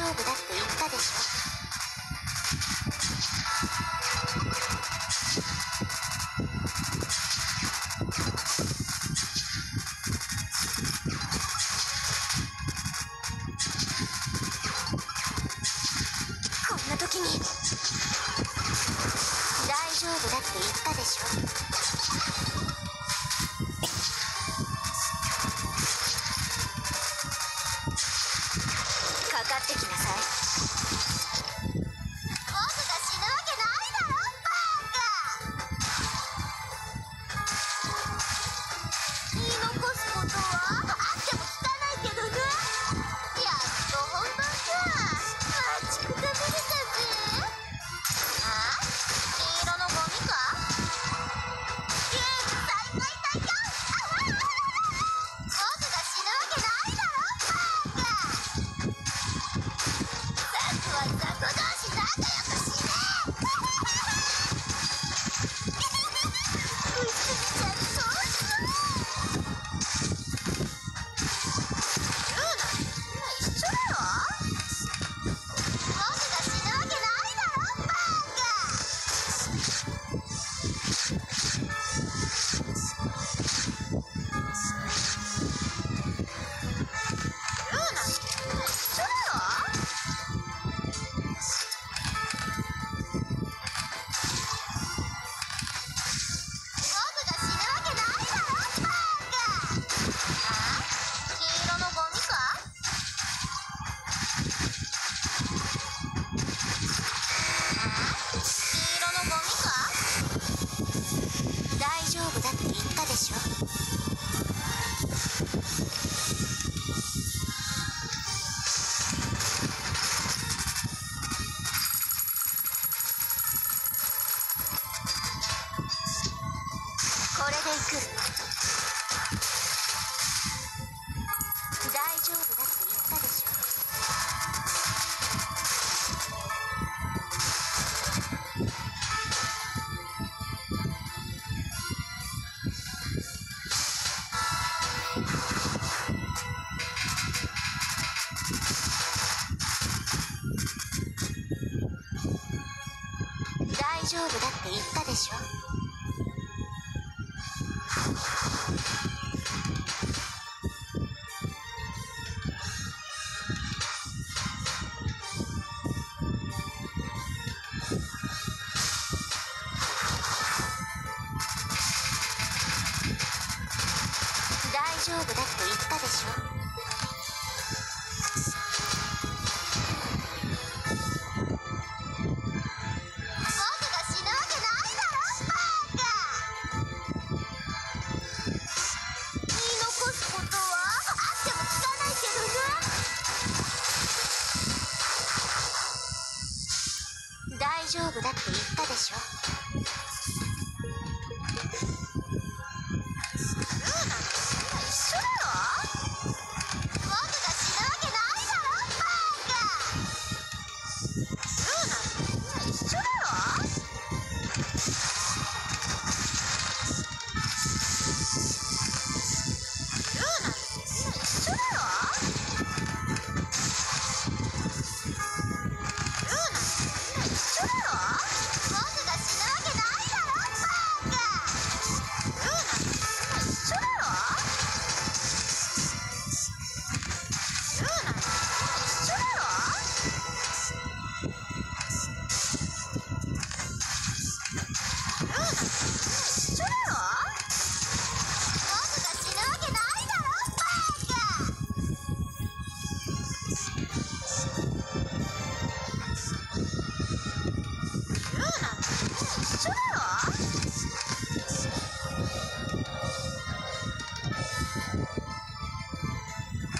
丈夫だって言ったでしょ。って言ったでしょ。大丈夫だって。